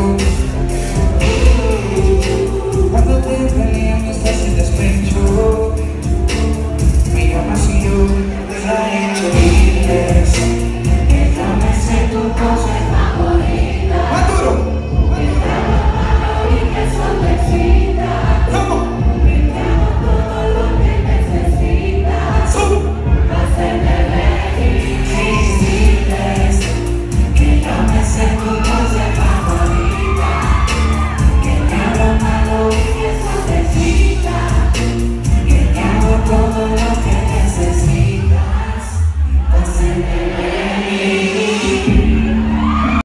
you.